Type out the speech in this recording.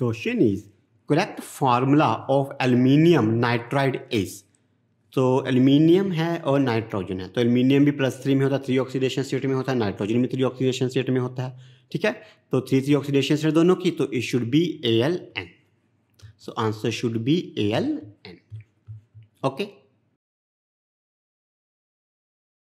Question is correct formula of aluminium nitride is तो aluminium है और नाइट्रोजन है। तो एल्यूमिनियम भी प्लस थ्री में होता है थ्री ऑक्सीडेशन स्टेट में होता है नाइट्रोजन भी थ्री ऑक्सीडेशन स्टेट में होता है, ठीक है? तो थ्री थ्री ऑक्सीडेशन स्टेट दोनों की तो it should be A L N so answer should be A L N okay